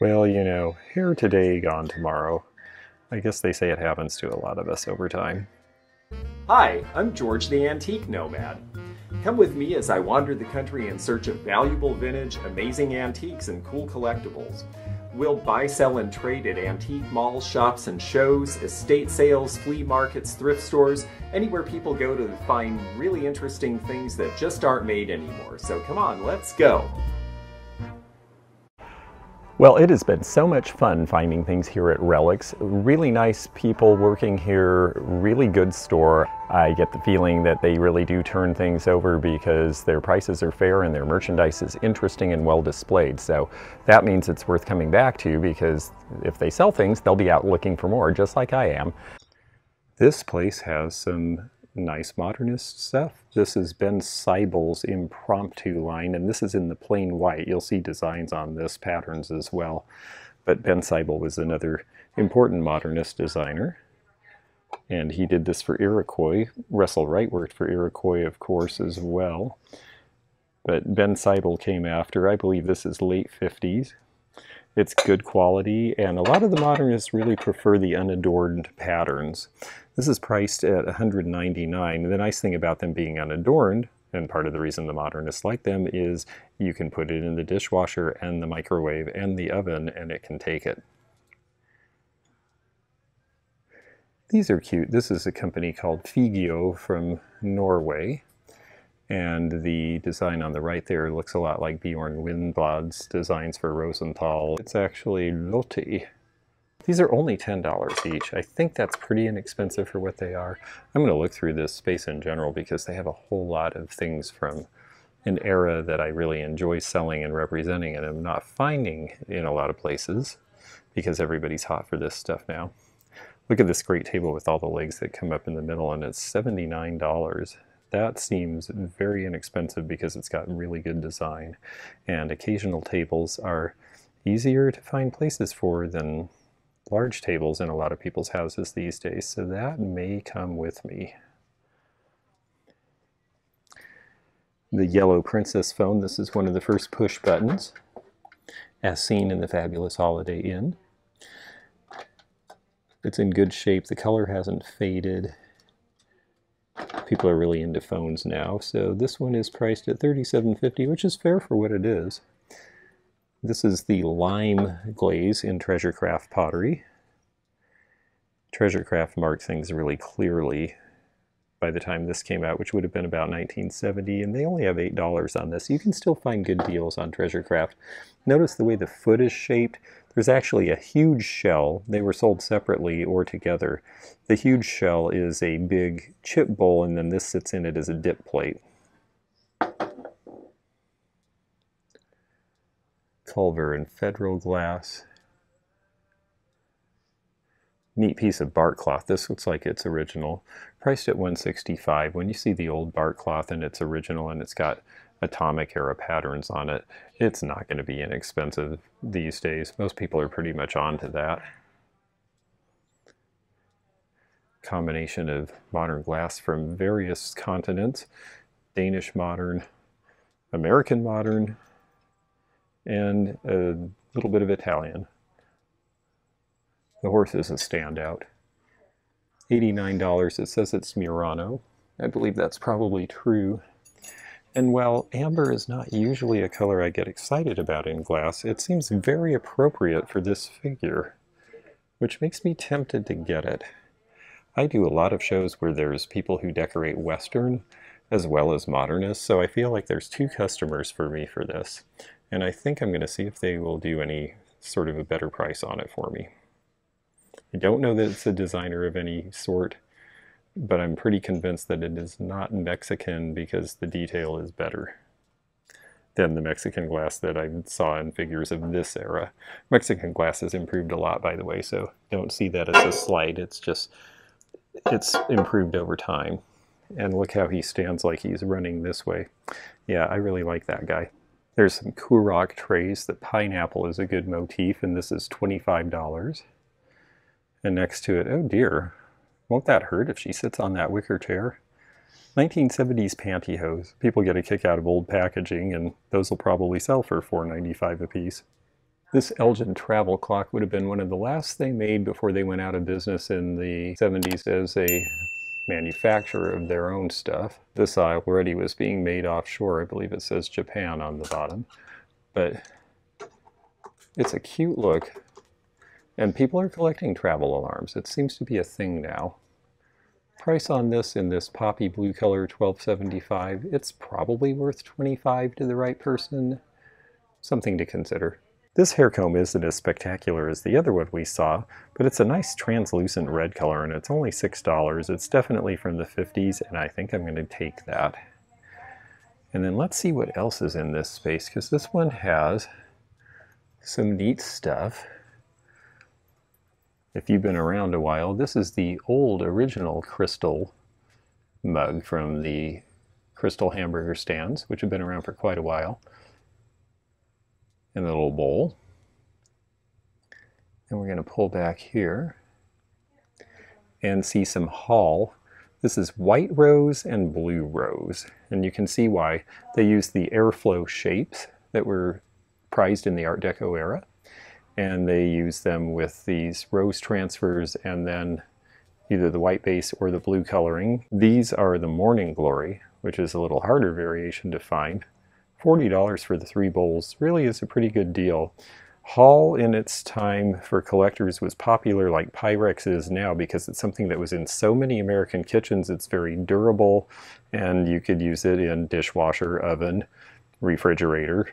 Well, you know, here today, gone tomorrow. I guess they say it happens to a lot of us over time. Hi, I'm George the Antique Nomad. Come with me as I wander the country in search of valuable vintage, amazing antiques, and cool collectibles. We'll buy, sell, and trade at antique malls, shops, and shows, estate sales, flea markets, thrift stores, anywhere people go to find really interesting things that just aren't made anymore. So come on, let's go! Well, it has been so much fun finding things here at Relics. Really nice people working here, really good store. I get the feeling that they really do turn things over because their prices are fair and their merchandise is interesting and well displayed. So that means it's worth coming back to because if they sell things, they'll be out looking for more, just like I am. This place has some nice modernist stuff. This is Ben Seibel's Impromptu line, and this is in the plain white. You'll see designs on this, patterns as well. But Ben Seibel was another important modernist designer. And he did this for Iroquois. Russel Wright worked for Iroquois, of course, as well. But Ben Seibel came after. I believe this is late 50s. It's good quality, and a lot of the modernists really prefer the unadorned patterns. This is priced at 199. The nice thing about them being unadorned, and part of the reason the modernists like them, is you can put it in the dishwasher and the microwave and the oven and it can take it. These are cute. This is a company called Figgjo from Norway. And the design on the right there looks a lot like Bjorn Wiinblad's designs for Rosenthal. It's actually Lotte. These are only $10 each. I think that's pretty inexpensive for what they are. I'm going to look through this space in general because they have a whole lot of things from an era that I really enjoy selling and representing and I'm not finding in a lot of places because everybody's hot for this stuff now. Look at this great table with all the legs that come up in the middle and it's $79 that seems very inexpensive because it's got really good design. And occasional tables are easier to find places for than large tables in a lot of people's houses these days. So that may come with me. The yellow princess phone, this is one of the first push buttons as seen in the Fabulous Holiday Inn. It's in good shape. The color hasn't faded people are really into phones now. So this one is priced at $37.50, which is fair for what it is. This is the lime glaze in Treasure Craft pottery. Treasure Craft marked things really clearly by the time this came out, which would have been about 1970, and they only have $8 on this. You can still find good deals on Treasure Craft. Notice the way the foot is shaped. There's actually a huge shell. They were sold separately or together. The huge shell is a big chip bowl, and then this sits in it as a dip plate. Culver and Federal glass. Neat piece of bark cloth. This looks like it's original. Priced at 165 When you see the old bark cloth and it's original and it's got atomic era patterns on it, it's not going to be inexpensive these days. Most people are pretty much on to that. Combination of modern glass from various continents, Danish modern, American modern, and a little bit of Italian. The horse is a standout. $89, it says it's Murano. I believe that's probably true. And while amber is not usually a color I get excited about in glass, it seems very appropriate for this figure, which makes me tempted to get it. I do a lot of shows where there's people who decorate Western as well as modernists, so I feel like there's two customers for me for this. And I think I'm going to see if they will do any sort of a better price on it for me. I don't know that it's a designer of any sort, but I'm pretty convinced that it is not Mexican because the detail is better than the Mexican glass that I saw in figures of this era. Mexican glass has improved a lot, by the way, so don't see that as a slight. It's just, it's improved over time. And look how he stands like he's running this way. Yeah, I really like that guy. There's some Couroc trays. The pineapple is a good motif, and this is $25. And next to it, oh dear, won't that hurt if she sits on that wicker chair? 1970s pantyhose. People get a kick out of old packaging, and those will probably sell for $4.95 a piece. This Elgin travel clock would have been one of the last they made before they went out of business in the 70s as a manufacturer of their own stuff. This already was being made offshore. I believe it says Japan on the bottom. But it's a cute look. And people are collecting travel alarms. It seems to be a thing now. Price on this in this poppy blue color 1275. It's probably worth 25 to the right person. Something to consider. This hair comb isn't as spectacular as the other one we saw, but it's a nice translucent red color and it's only $6. It's definitely from the 50s and I think I'm going to take that. And then let's see what else is in this space because this one has some neat stuff. If you've been around a while, this is the old original Krystal mug from the Krystal hamburger stands, which have been around for quite a while in the little bowl. And we're going to pull back here and see some Hall. This is white rose and blue rose. And you can see why they use the airflow shapes that were prized in the Art Deco era. And they use them with these rose transfers and then either the white base or the blue coloring. These are the Morning Glory, which is a little harder variation to find. $40 for the three bowls really is a pretty good deal. Hall in its time for collectors was popular like Pyrex is now because it's something that was in so many American kitchens. It's very durable and you could use it in dishwasher, oven, refrigerator.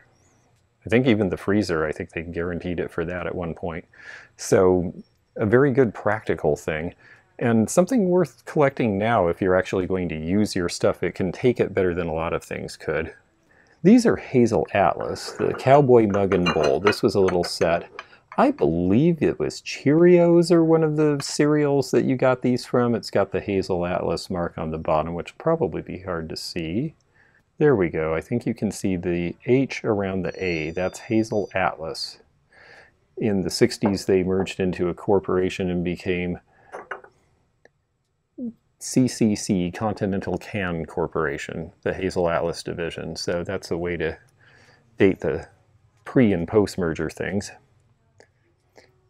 I think even the freezer, I think they guaranteed it for that at one point. So a very good practical thing and something worth collecting now if you're actually going to use your stuff. It can take it better than a lot of things could. These are Hazel Atlas, the Cowboy Mug and Bowl. This was a little set. I believe it was Cheerios or one of the cereals that you got these from. It's got the Hazel Atlas mark on the bottom, which will probably be hard to see. There we go. I think you can see the H around the A. That's Hazel Atlas. In the 60s, they merged into a corporation and became CCC, Continental Can Corporation, the Hazel Atlas division. So that's a way to date the pre and post merger things.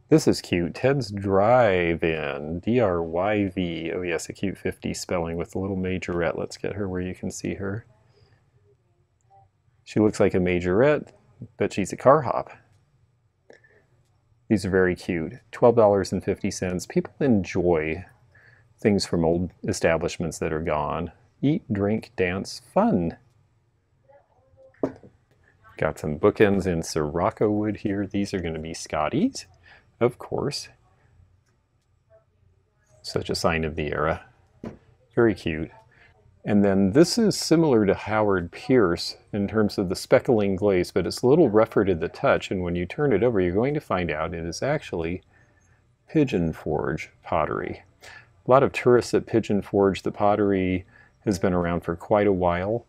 This is cute. Ted's Drive-In, D-R-Y-V. Oh yes, a cute 50 spelling with a little majorette. Let's get her where you can see her. She looks like a majorette, but she's a car hop. These are very cute. $12.50. People enjoy things from old establishments that are gone. Eat, drink, dance, fun. Got some bookends in Syroco wood here. These are going to be Scotties, of course. Such a sign of the era. Very cute. And then this is similar to Howard Pierce in terms of the speckling glaze, but it's a little rougher to the touch. And when you turn it over, you're going to find out it is actually Pigeon Forge pottery a lot of tourists at Pigeon Forge. The pottery has been around for quite a while.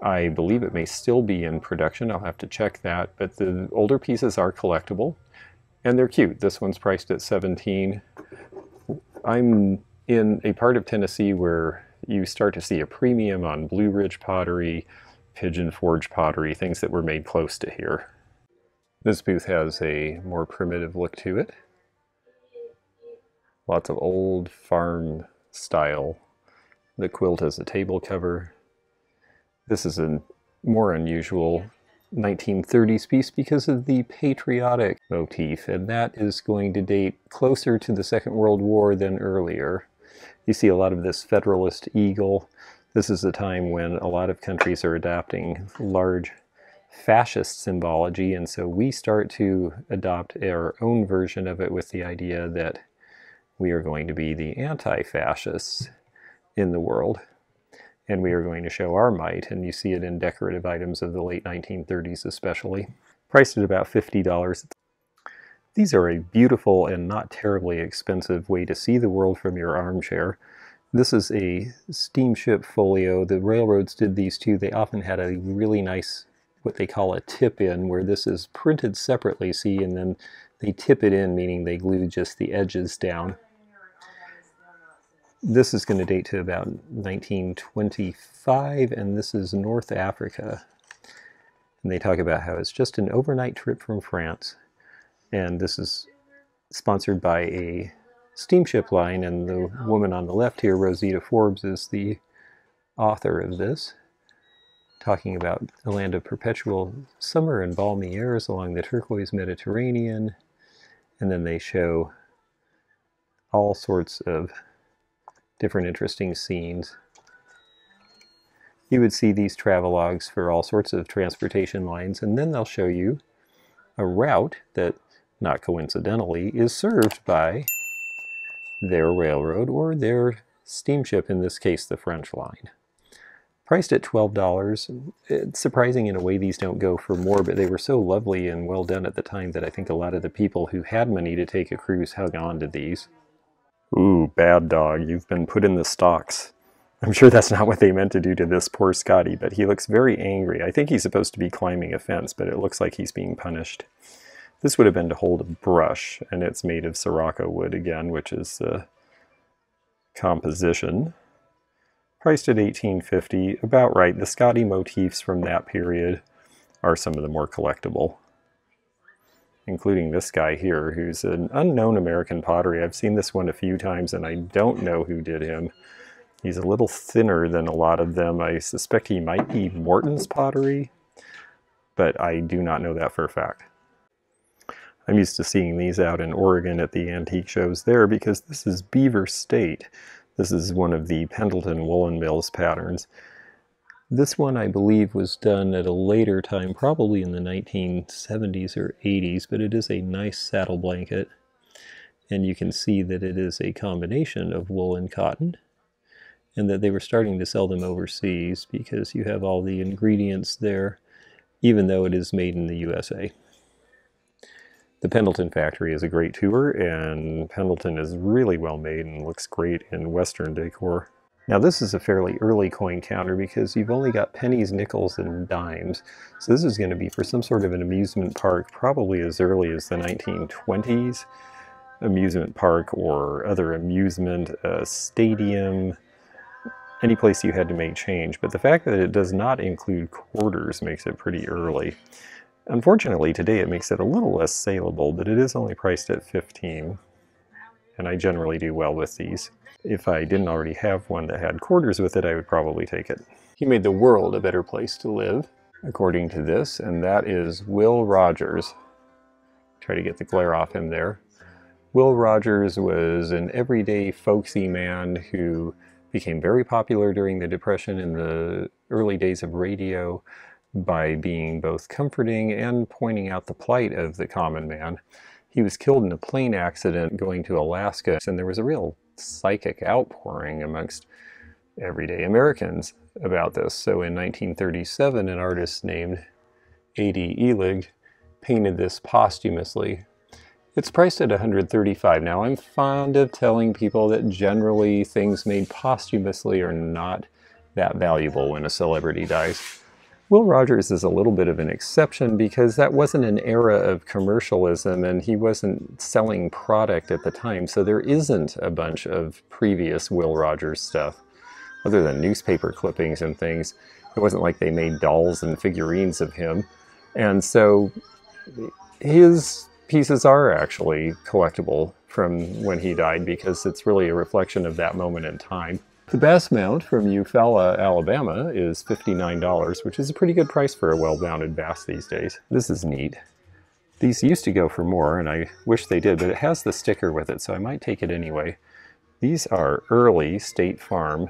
I believe it may still be in production. I'll have to check that. But the older pieces are collectible and they're cute. This one's priced at 17. I'm in a part of Tennessee where you start to see a premium on Blue Ridge pottery, Pigeon Forge pottery, things that were made close to here. This booth has a more primitive look to it. Lots of old farm style. The quilt as a table cover. This is a more unusual 1930s piece because of the patriotic motif, and that is going to date closer to the Second World War than earlier. You see a lot of this Federalist eagle. This is a time when a lot of countries are adopting large fascist symbology, and so we start to adopt our own version of it with the idea that we are going to be the anti-fascists in the world and we are going to show our might and you see it in decorative items of the late 1930s especially priced at about $50 these are a beautiful and not terribly expensive way to see the world from your armchair this is a steamship folio the railroads did these too they often had a really nice what they call a tip in where this is printed separately see and then they tip it in meaning they glue just the edges down this is going to date to about 1925, and this is North Africa. And they talk about how it's just an overnight trip from France. And this is sponsored by a steamship line, and the oh. woman on the left here, Rosita Forbes, is the author of this, talking about a land of perpetual summer and balmy airs along the turquoise Mediterranean. And then they show all sorts of different interesting scenes. You would see these travelogues for all sorts of transportation lines, and then they'll show you a route that, not coincidentally, is served by their railroad or their steamship, in this case the French line. Priced at $12, it's surprising in a way these don't go for more, but they were so lovely and well done at the time that I think a lot of the people who had money to take a cruise hung on to these. Ooh, bad dog, you've been put in the stocks. I'm sure that's not what they meant to do to this poor Scotty, but he looks very angry. I think he's supposed to be climbing a fence, but it looks like he's being punished. This would have been to hold a brush, and it's made of Syroco wood again, which is the composition. Priced at 1850, about right. The Scotty motifs from that period are some of the more collectible including this guy here, who's an unknown American pottery. I've seen this one a few times, and I don't know who did him. He's a little thinner than a lot of them. I suspect he might be Morton's pottery, but I do not know that for a fact. I'm used to seeing these out in Oregon at the antique shows there because this is Beaver State. This is one of the Pendleton Woolen Mills patterns. This one, I believe, was done at a later time, probably in the 1970s or 80s, but it is a nice saddle blanket. And you can see that it is a combination of wool and cotton, and that they were starting to sell them overseas because you have all the ingredients there, even though it is made in the USA. The Pendleton factory is a great tour, and Pendleton is really well made and looks great in Western decor. Now this is a fairly early coin counter because you've only got pennies, nickels, and dimes. So this is going to be for some sort of an amusement park probably as early as the 1920s. Amusement park or other amusement, uh, stadium, any place you had to make change. But the fact that it does not include quarters makes it pretty early. Unfortunately, today it makes it a little less saleable, but it is only priced at 15 and I generally do well with these. If I didn't already have one that had quarters with it, I would probably take it. He made the world a better place to live, according to this, and that is Will Rogers. Try to get the glare off him there. Will Rogers was an everyday folksy man who became very popular during the Depression in the early days of radio by being both comforting and pointing out the plight of the common man. He was killed in a plane accident going to Alaska, and there was a real psychic outpouring amongst everyday Americans about this. So in 1937, an artist named A.D. Elig painted this posthumously. It's priced at 135. Now, I'm fond of telling people that generally things made posthumously are not that valuable when a celebrity dies. Will Rogers is a little bit of an exception because that wasn't an era of commercialism and he wasn't selling product at the time. So there isn't a bunch of previous Will Rogers stuff other than newspaper clippings and things. It wasn't like they made dolls and figurines of him. And so his pieces are actually collectible from when he died because it's really a reflection of that moment in time. The bass mount from Eufaula, Alabama is $59, which is a pretty good price for a well-mounted bass these days. This is neat. These used to go for more, and I wish they did, but it has the sticker with it, so I might take it anyway. These are early State Farm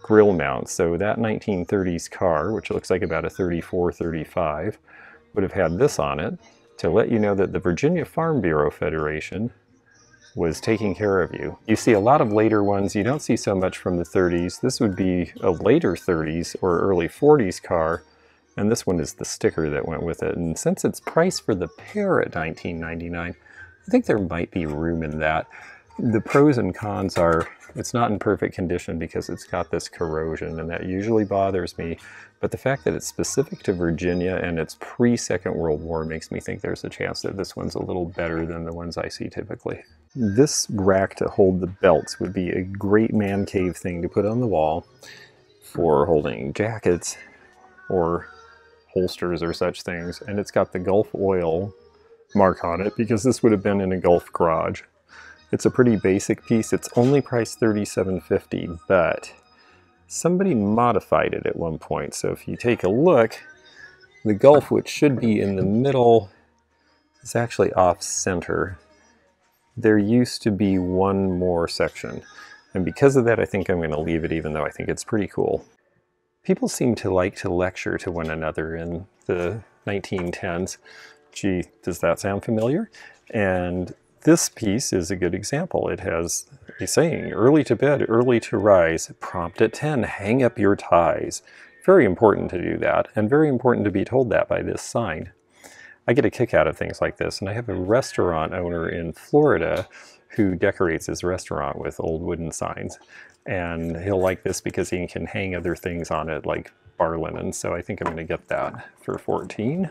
grill mounts. So that 1930s car, which looks like about a 34, 35, would have had this on it to let you know that the Virginia Farm Bureau Federation was taking care of you. You see a lot of later ones, you don't see so much from the 30s. This would be a later 30s or early 40s car, and this one is the sticker that went with it. And since it's priced for the pair at $19.99, I think there might be room in that. The pros and cons are it's not in perfect condition because it's got this corrosion and that usually bothers me. But the fact that it's specific to Virginia and it's pre-Second World War makes me think there's a chance that this one's a little better than the ones I see typically. This rack to hold the belts would be a great man cave thing to put on the wall for holding jackets or holsters or such things. And it's got the Gulf oil mark on it because this would have been in a Gulf garage. It's a pretty basic piece. It's only priced $37.50, but somebody modified it at one point. So if you take a look, the Gulf, which should be in the middle, is actually off center. There used to be one more section. And because of that, I think I'm going to leave it even though I think it's pretty cool. People seem to like to lecture to one another in the 1910s. Gee, does that sound familiar? And this piece is a good example. It has a saying, early to bed, early to rise, prompt at 10, hang up your ties. Very important to do that, and very important to be told that by this sign. I get a kick out of things like this, and I have a restaurant owner in Florida who decorates his restaurant with old wooden signs. And he'll like this because he can hang other things on it like bar linen. So I think I'm going to get that for 14.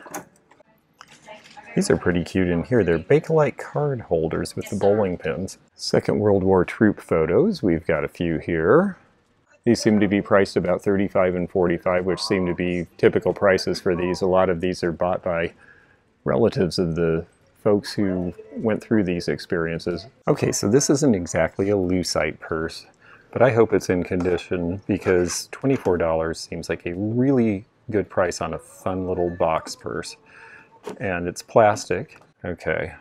These are pretty cute in here. They're Bakelite card holders with the bowling pins. Second World War troop photos. We've got a few here. These seem to be priced about 35 and 45, which seem to be typical prices for these. A lot of these are bought by relatives of the folks who went through these experiences. Okay, so this isn't exactly a lucite purse, but I hope it's in condition because $24 seems like a really good price on a fun little box purse. And it's plastic. Okay,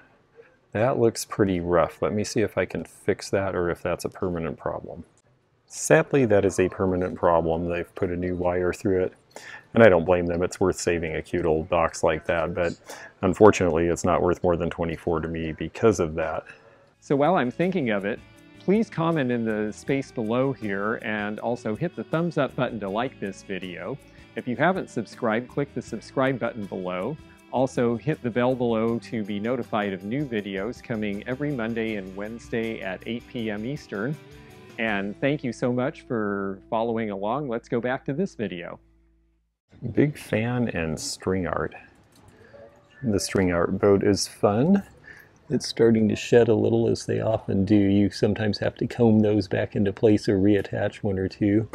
that looks pretty rough. Let me see if I can fix that or if that's a permanent problem. Sadly, that is a permanent problem. They've put a new wire through it. And I don't blame them. It's worth saving a cute old box like that. But unfortunately, it's not worth more than 24 to me because of that. So while I'm thinking of it, please comment in the space below here and also hit the thumbs up button to like this video. If you haven't subscribed, click the subscribe button below. Also, hit the bell below to be notified of new videos coming every Monday and Wednesday at 8 p.m. Eastern. And thank you so much for following along. Let's go back to this video. Big fan and string art. The string art boat is fun. It's starting to shed a little as they often do. You sometimes have to comb those back into place or reattach one or two.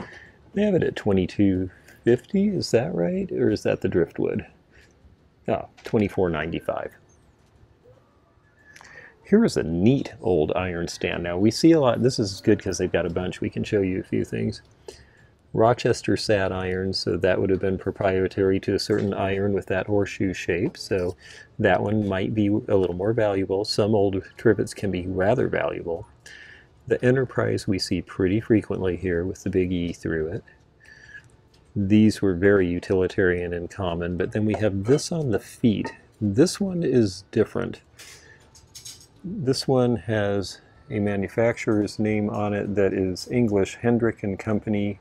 They have it at 2250, is that right? Or is that the driftwood? Ah, oh, 24.95. Here's a neat old iron stand. Now we see a lot, this is good because they've got a bunch. We can show you a few things. Rochester sad iron, so that would have been proprietary to a certain iron with that horseshoe shape. So that one might be a little more valuable. Some old trivets can be rather valuable. The Enterprise we see pretty frequently here with the big E through it. These were very utilitarian and common, but then we have this on the feet. This one is different. This one has a manufacturer's name on it that is English Hendrick and Company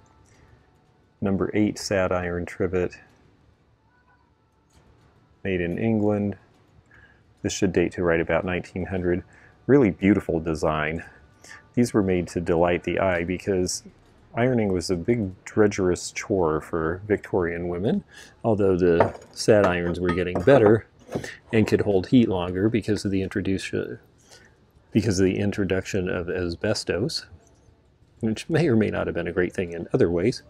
number 8 sad iron trivet made in England. This should date to right about 1900. Really beautiful design. These were made to delight the eye because ironing was a big drudgerous chore for Victorian women, although the sad irons were getting better and could hold heat longer because of the introduction because of the introduction of asbestos, which may or may not have been a great thing in other ways.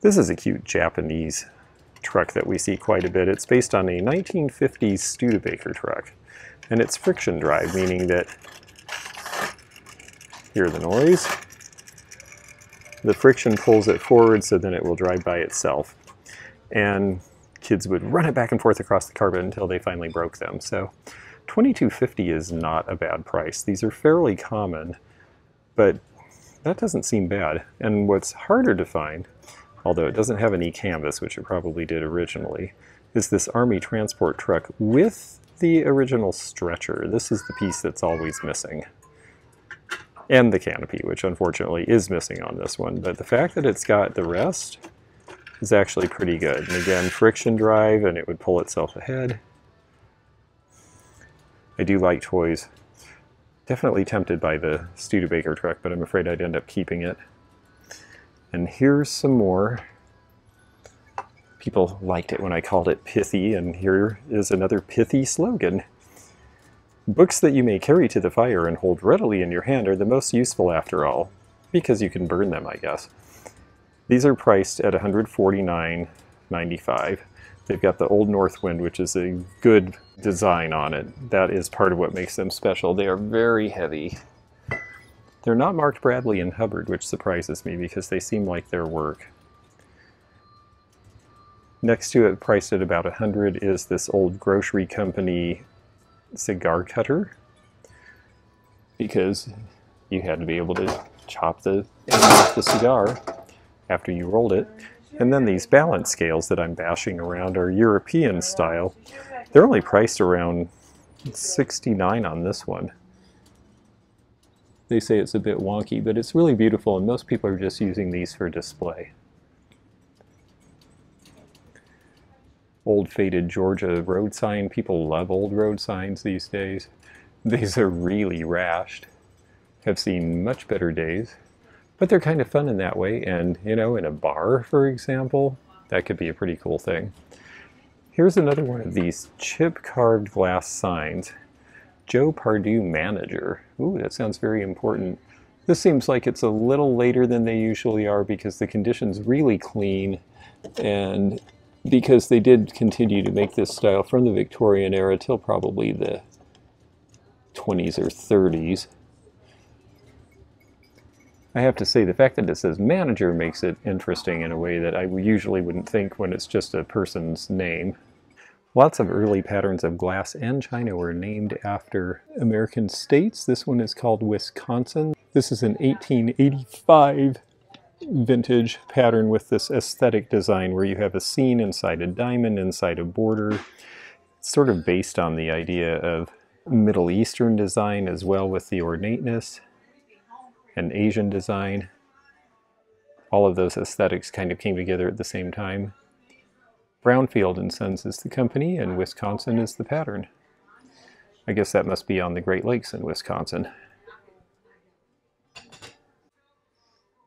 This is a cute Japanese truck that we see quite a bit. It's based on a 1950s Studebaker truck, and it's friction drive, meaning that hear the noise. The friction pulls it forward so then it will drive by itself. And kids would run it back and forth across the carpet until they finally broke them. So 2250 is not a bad price. These are fairly common, but that doesn't seem bad. And what's harder to find, although it doesn't have any canvas, which it probably did originally, is this Army transport truck with the original stretcher. This is the piece that's always missing and the canopy, which unfortunately is missing on this one. But the fact that it's got the rest is actually pretty good. And again, friction drive, and it would pull itself ahead. I do like toys. Definitely tempted by the Studebaker truck, but I'm afraid I'd end up keeping it. And here's some more. People liked it when I called it pithy, and here is another pithy slogan. Books that you may carry to the fire and hold readily in your hand are the most useful after all, because you can burn them, I guess. These are priced at 149 95. They've got the Old North Wind, which is a good design on it. That is part of what makes them special. They are very heavy. They're not marked Bradley and Hubbard, which surprises me because they seem like their work. Next to it, priced at about 100 is this old grocery company cigar cutter because you had to be able to chop the off the cigar after you rolled it. And then these balance scales that I'm bashing around are European style. They're only priced around 69 on this one. They say it's a bit wonky, but it's really beautiful and most people are just using these for display. Old faded Georgia road sign. People love old road signs these days. These are really rashed. Have seen much better days. But they're kind of fun in that way, and you know, in a bar, for example, that could be a pretty cool thing. Here's another one of these chip carved glass signs. Joe Pardue Manager. Ooh, that sounds very important. This seems like it's a little later than they usually are because the condition's really clean and because they did continue to make this style from the Victorian era till probably the 20s or 30s. I have to say the fact that it says manager makes it interesting in a way that I usually wouldn't think when it's just a person's name. Lots of early patterns of glass and china were named after American states. This one is called Wisconsin. This is an 1885 vintage pattern with this aesthetic design where you have a scene inside a diamond, inside a border. It's sort of based on the idea of Middle Eastern design as well with the ornateness and Asian design. All of those aesthetics kind of came together at the same time. Brownfield and Sons is the company and Wisconsin is the pattern. I guess that must be on the Great Lakes in Wisconsin.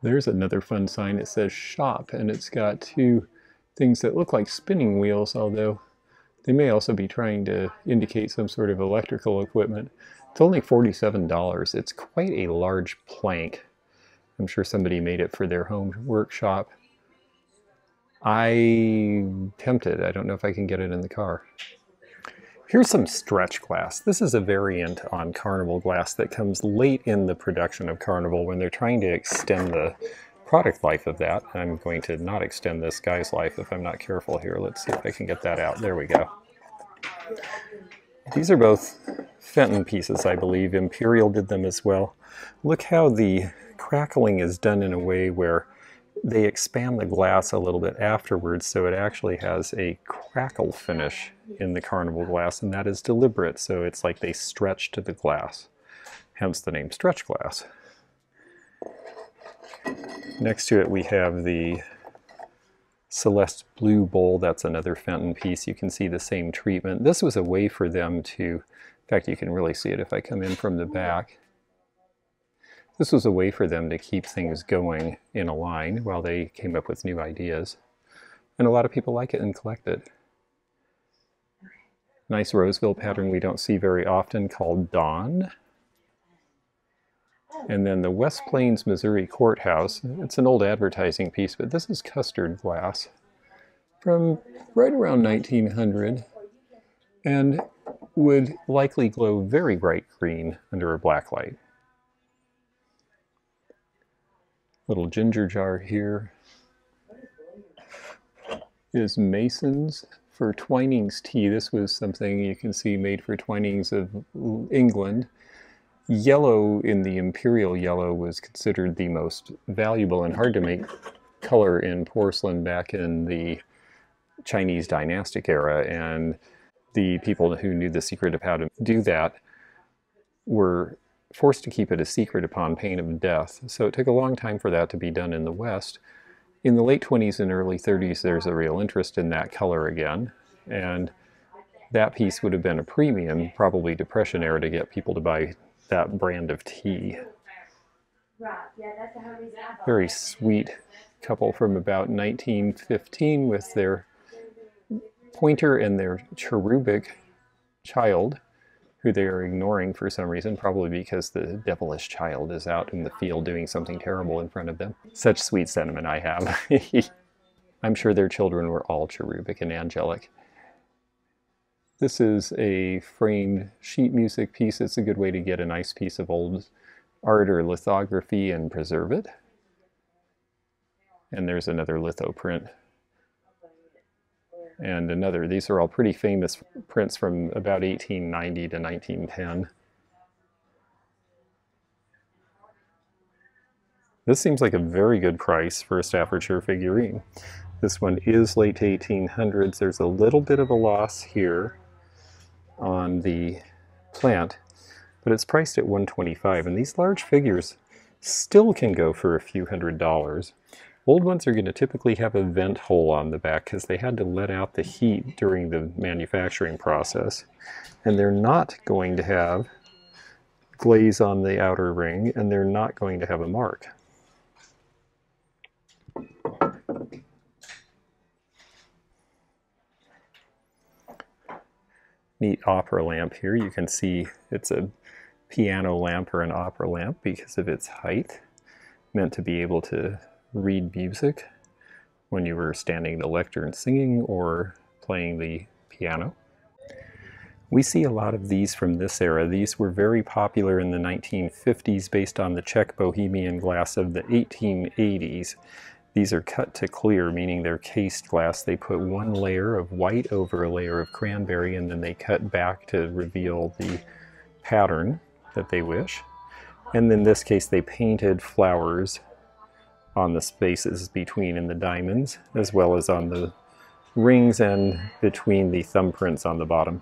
There's another fun sign. It says shop and it's got two things that look like spinning wheels, although they may also be trying to indicate some sort of electrical equipment. It's only $47. It's quite a large plank. I'm sure somebody made it for their home workshop. I'm tempted. I don't know if I can get it in the car. Here's some stretch glass. This is a variant on Carnival glass that comes late in the production of Carnival when they're trying to extend the product life of that. I'm going to not extend this guy's life if I'm not careful here. Let's see if I can get that out. There we go. These are both Fenton pieces, I believe. Imperial did them as well. Look how the crackling is done in a way where they expand the glass a little bit afterwards so it actually has a crackle finish in the carnival glass and that is deliberate so it's like they stretch to the glass hence the name stretch glass next to it we have the Celeste Blue Bowl, that's another Fenton piece. You can see the same treatment. This was a way for them to, in fact you can really see it if I come in from the back. This was a way for them to keep things going in a line while they came up with new ideas. And a lot of people like it and collect it. Nice Roseville pattern we don't see very often called Dawn. And then the West Plains, Missouri Courthouse. It's an old advertising piece, but this is custard glass from right around 1900 and would likely glow very bright green under a black light. Little ginger jar here is Mason's for Twinings tea. This was something you can see made for Twinings of England yellow in the imperial yellow was considered the most valuable and hard to make color in porcelain back in the Chinese dynastic era and the people who knew the secret of how to do that were forced to keep it a secret upon pain of death. So it took a long time for that to be done in the West. In the late 20s and early 30s, there's a real interest in that color again. And that piece would have been a premium, probably Depression era, to get people to buy that brand of tea. Very sweet couple from about 1915 with their pointer and their cherubic child, who they are ignoring for some reason, probably because the devilish child is out in the field doing something terrible in front of them. Such sweet sentiment I have. I'm sure their children were all cherubic and angelic. This is a framed sheet music piece. It's a good way to get a nice piece of old art or lithography and preserve it. And there's another litho print. And another. These are all pretty famous prints from about 1890 to 1910. This seems like a very good price for a Staffordshire figurine. This one is late 1800s. There's a little bit of a loss here on the plant, but it's priced at 125 and these large figures still can go for a few hundred dollars. Old ones are going to typically have a vent hole on the back because they had to let out the heat during the manufacturing process. And they're not going to have glaze on the outer ring and they're not going to have a mark. Neat opera lamp here. You can see it's a piano lamp or an opera lamp because of its height. Meant to be able to read music when you were standing at the lectern singing or playing the piano. We see a lot of these from this era. These were very popular in the 1950s based on the Czech Bohemian glass of the 1880s. These are cut to clear, meaning they're cased glass. They put one layer of white over a layer of cranberry and then they cut back to reveal the pattern that they wish. And in this case, they painted flowers on the spaces between in the diamonds, as well as on the rings and between the thumbprints on the bottom.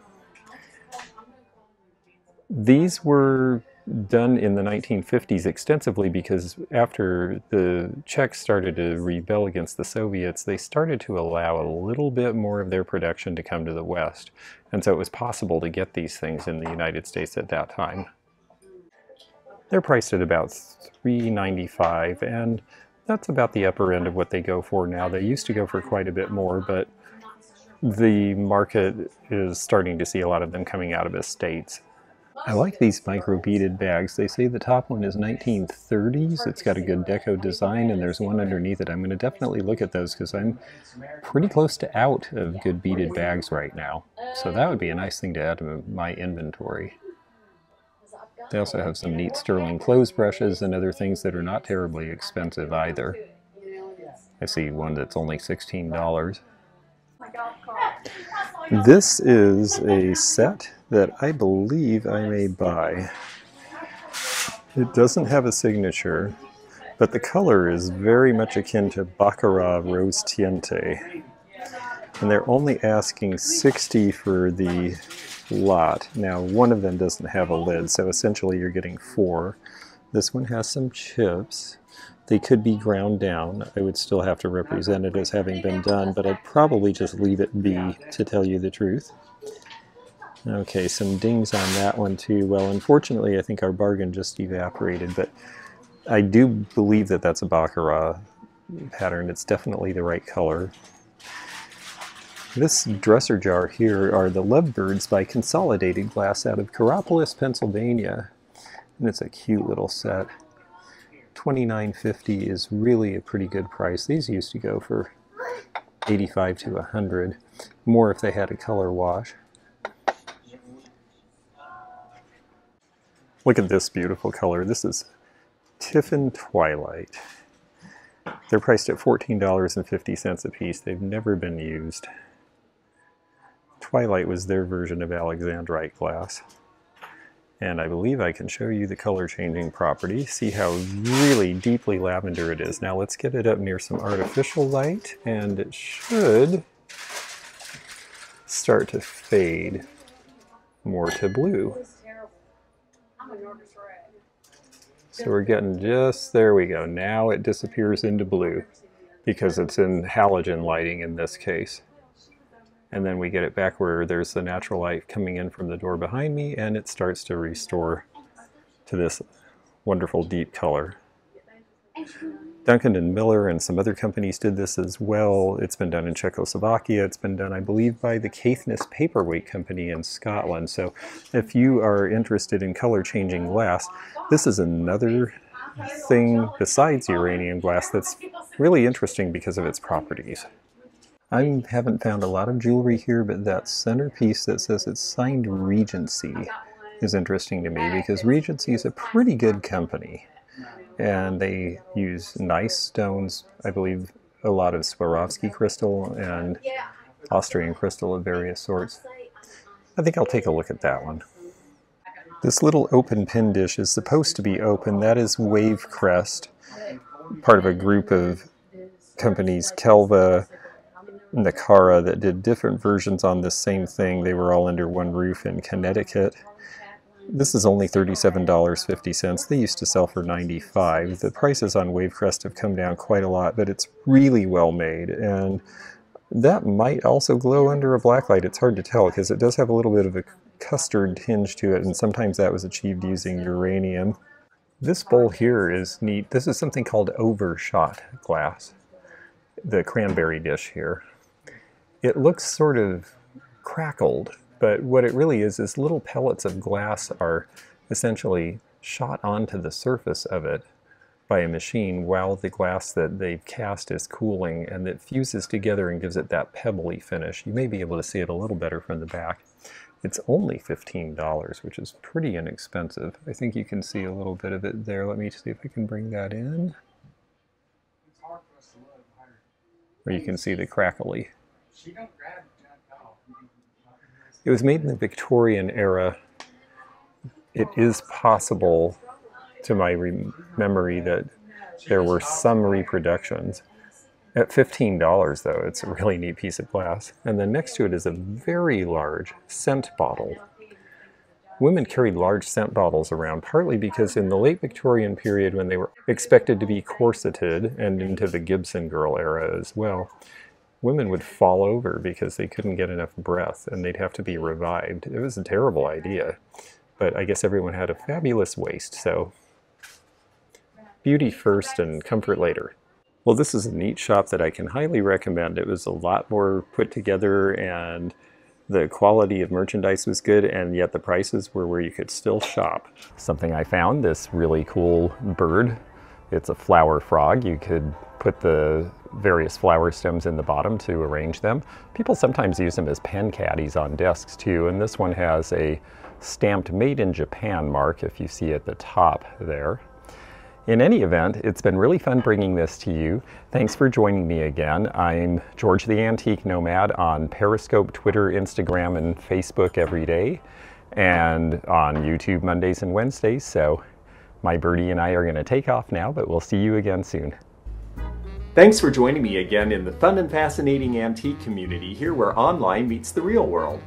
These were done in the 1950s extensively because after the Czechs started to rebel against the Soviets, they started to allow a little bit more of their production to come to the West. And so it was possible to get these things in the United States at that time. They're priced at about $3.95 and that's about the upper end of what they go for now. They used to go for quite a bit more, but the market is starting to see a lot of them coming out of estates. I like these micro beaded bags. They say the top one is 1930s. It's got a good deco design and there's one underneath it. I'm going to definitely look at those because I'm pretty close to out of good beaded bags right now. So that would be a nice thing to add to my inventory. They also have some neat sterling clothes brushes and other things that are not terribly expensive either. I see one that's only $16. This is a set that I believe I may buy. It doesn't have a signature, but the color is very much akin to Baccarat Rose Teinte. And they're only asking 60 for the lot. Now, one of them doesn't have a lid, so essentially you're getting four. This one has some chips. They could be ground down. I would still have to represent it as having been done, but I'd probably just leave it be to tell you the truth. Okay, some dings on that one too. Well, unfortunately, I think our bargain just evaporated, but I do believe that that's a Baccarat pattern. It's definitely the right color. This dresser jar here are the Lovebirds by Consolidated Glass out of Coraopolis, Pennsylvania. And it's a cute little set. $29.50 is really a pretty good price. These used to go for 85 to 100 more if they had a color wash. Look at this beautiful color. This is Tiffin Twilight. They're priced at $14.50 a piece. They've never been used. Twilight was their version of Alexandrite glass. And I believe I can show you the color changing property. See how really deeply lavender it is. Now let's get it up near some artificial light and it should start to fade more to blue. So we're getting just, there we go. Now it disappears into blue because it's in halogen lighting in this case and then we get it back where there's the natural light coming in from the door behind me and it starts to restore to this wonderful deep color. Duncan and Miller and some other companies did this as well. It's been done in Czechoslovakia. It's been done, I believe, by the Caithness Paperweight Company in Scotland. So if you are interested in color changing glass, this is another thing besides uranium glass that's really interesting because of its properties. I haven't found a lot of jewelry here, but that centerpiece that says it's signed Regency is interesting to me because Regency is a pretty good company. And they use nice stones, I believe a lot of Swarovski crystal and Austrian crystal of various sorts. I think I'll take a look at that one. This little open pin dish is supposed to be open. That is Wavecrest, part of a group of companies, Kelva, Nakara, that did different versions on this same thing. They were all under one roof in Connecticut. This is only $37.50. They used to sell for 95 The prices on Wavecrest have come down quite a lot, but it's really well made. And that might also glow under a blacklight. It's hard to tell because it does have a little bit of a custard tinge to it, and sometimes that was achieved using uranium. This bowl here is neat. This is something called overshot glass, the cranberry dish here. It looks sort of crackled, but what it really is is little pellets of glass are essentially shot onto the surface of it by a machine while the glass that they've cast is cooling and it fuses together and gives it that pebbly finish. You may be able to see it a little better from the back. It's only $15, which is pretty inexpensive. I think you can see a little bit of it there. Let me see if I can bring that in. Or you can see the crackly. It was made in the Victorian era. It is possible, to my memory, that there were some reproductions. At $15 though, it's a really neat piece of glass. And then next to it is a very large scent bottle. Women carried large scent bottles around, partly because in the late Victorian period when they were expected to be corseted, and into the Gibson girl era as well, women would fall over because they couldn't get enough breath and they'd have to be revived. It was a terrible idea, but I guess everyone had a fabulous waist, so beauty first and comfort later. Well, this is a neat shop that I can highly recommend. It was a lot more put together and the quality of merchandise was good and yet the prices were where you could still shop. Something I found, this really cool bird. It's a flower frog. You could put the various flower stems in the bottom to arrange them. People sometimes use them as pen caddies on desks too, and this one has a stamped made in Japan mark if you see at the top there. In any event, it's been really fun bringing this to you. Thanks for joining me again. I'm George the Antique Nomad on Periscope, Twitter, Instagram, and Facebook every day, and on YouTube Mondays and Wednesdays. So my birdie and I are going to take off now, but we'll see you again soon. Thanks for joining me again in the fun and fascinating antique community here where online meets the real world.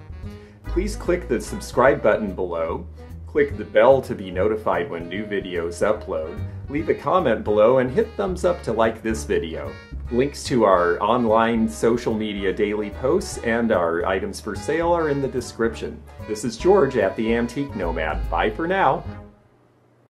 Please click the subscribe button below Click the bell to be notified when new videos upload. Leave a comment below and hit thumbs up to like this video. Links to our online social media daily posts and our items for sale are in the description. This is George at The Antique Nomad. Bye for now.